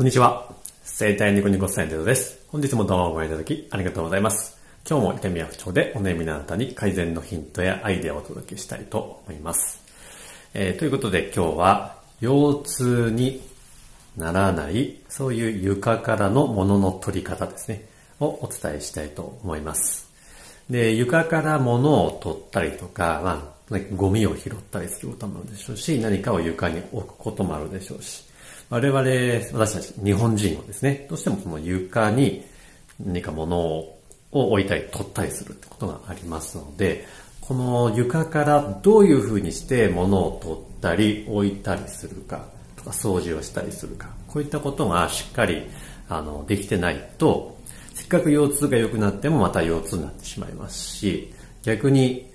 こんにちは。生体ニコニコサインドです。本日も動画をご覧いただきありがとうございます。今日も痛みや不調でお悩みのあなたに改善のヒントやアイデアをお届けしたいと思います。えー、ということで今日は腰痛にならないそういう床からの物の取り方ですねをお伝えしたいと思います。で、床から物を取ったりとか、まあ、ゴミを拾ったりすることもあるでしょうし、何かを床に置くこともあるでしょうし、我々、私たち日本人はですね、どうしてもこの床に何か物を置いたり取ったりするってことがありますので、この床からどういうふうにして物を取ったり置いたりするかとか掃除をしたりするか、こういったことがしっかりあのできてないと、せっかく腰痛が良くなってもまた腰痛になってしまいますし、逆に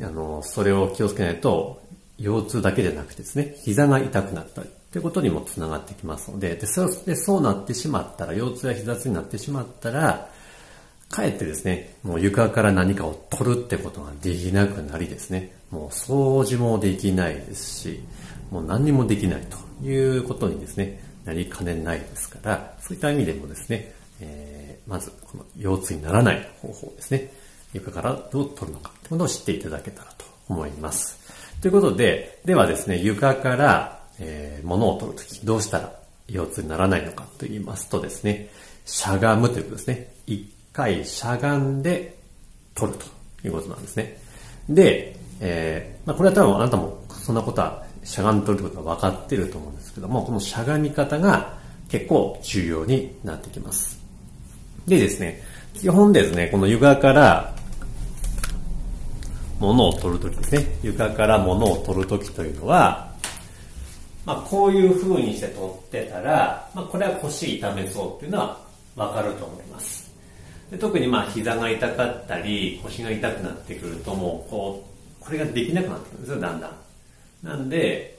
あのそれを気をつけないと腰痛だけでなくてですね、膝が痛くなったり、ということにもつながってきますので、でそうでそうなってしまったら、腰痛や膝痛になってしまったら、かえってですね、もう床から何かを取るってことができなくなりですね、もう掃除もできないですし、もう何にもできないということにですね、なりかねないですから、そういった意味でもですね、えー、まずこの腰痛にならない方法ですね、床からどう取るのかということを知っていただけたらと思います。ということで、ではですね、床からえー、物を取るとき、どうしたら腰痛にならないのかと言いますとですね、しゃがむということですね。一回しゃがんで取るということなんですね。で、えー、まあ、これは多分あなたもそんなことはしゃがんで取るってことは分かってると思うんですけども、このしゃがみ方が結構重要になってきます。でですね、基本ですね、この床から物を取るときですね、床から物を取るときというのは、まあ、こういう風にして取ってたら、まあ、これは腰痛めそうっていうのはわかると思います。で特にまあ膝が痛かったり腰が痛くなってくるともうこう、これができなくなってくるんですよ、だんだん。なんで、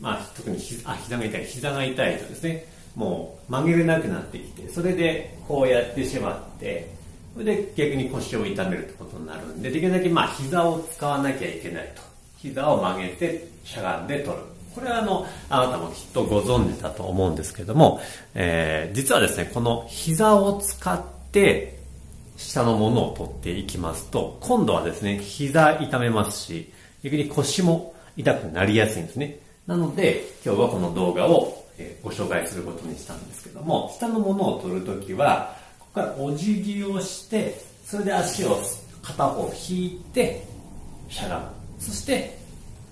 まあ、特にひあ膝が痛い、膝が痛いとですね、もう曲げれなくなってきて、それでこうやってしまって、それで逆に腰を痛めるってことになるんで、できるだけまあ膝を使わなきゃいけないと。膝を曲げてしゃがんで取る。これはあの、あなたもきっとご存知だと思うんですけども、えー、実はですね、この膝を使って下のものを取っていきますと、今度はですね、膝痛めますし、逆に腰も痛くなりやすいんですね。なので、今日はこの動画をご紹介することにしたんですけども、下のものを取るときは、ここからお辞儀をして、それで足を片方引いて、しゃがむ。そして、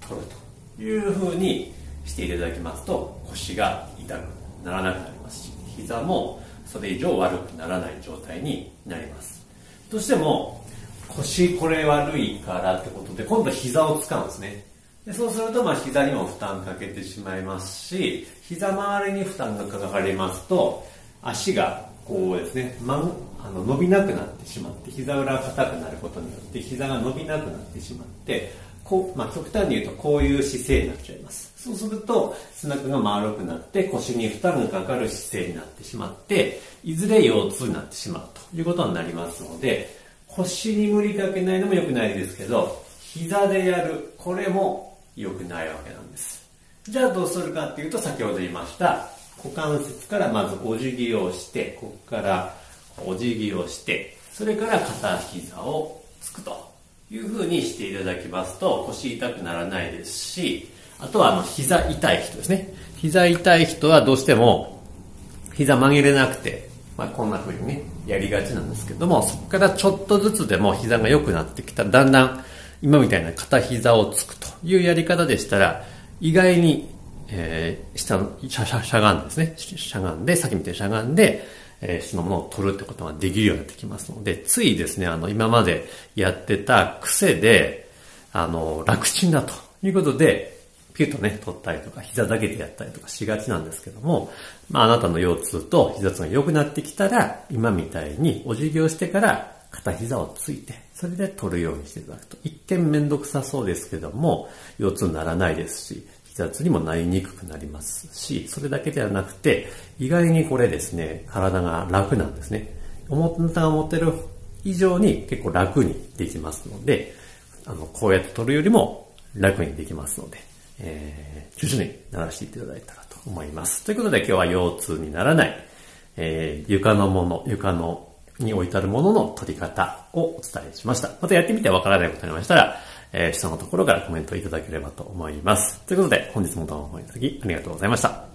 取ると。いうふうにしていただきますと腰が痛くならなくなりますし膝もそれ以上悪くならない状態になります。どうしても腰これ悪いからってことで今度は膝を使うんですね。でそうするとまあ膝にも負担かけてしまいますし膝周りに負担がかかりますと足がこうですね、ま、あの伸びなくなってしまって膝裏が硬くなることによって膝が伸びなくなってしまってこう、まあ、極端に言うとこういう姿勢になっちゃいます。そうすると背中が丸くなって腰に負担がかかる姿勢になってしまって、いずれ腰痛になってしまうということになりますので、腰に無理かけないのも良くないですけど、膝でやる、これも良くないわけなんです。じゃあどうするかっていうと、先ほど言いました、股関節からまずお辞儀をして、ここからお辞儀をして、それから片膝をつくと。いうふうにしていただきますと腰痛くならないですし、あとはあの膝痛い人ですね。膝痛い人はどうしても膝曲げれなくて、まあ、こんな風にね、やりがちなんですけども、そこからちょっとずつでも膝が良くなってきた、だんだん今みたいな片膝をつくというやり方でしたら、意外に、えー、下の、しゃしゃしゃがんですね。しゃがんで、さっきみたいにしゃがんで、えー、そのものを取るってことができるようになってきますので、ついですね、あの、今までやってた癖で、あの、楽ちんだということで、ピュッとね、取ったりとか、膝だけでやったりとかしがちなんですけども、まあ、あなたの腰痛と膝痛が良くなってきたら、今みたいにお辞儀をしてから片膝をついて、それで取るようにしていただくと。一見めんどくさそうですけども、腰痛にならないですし、筆圧にもなりにくくなりますし、それだけではなくて、意外にこれですね、体が楽なんですね。思ったが持ってる以上に結構楽にできますので、あの、こうやって取るよりも楽にできますので、えー、徐々に鳴らしていただいたらと思います。ということで今日は腰痛にならない、えー、床のもの、床のに置いてあるものの取り方をお伝えしました。またやってみてわからないことありましたら、えー、下のところからコメントいただければと思います。ということで、本日もどうもおいただきありがとうございました。